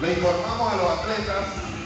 Le informamos a los atletas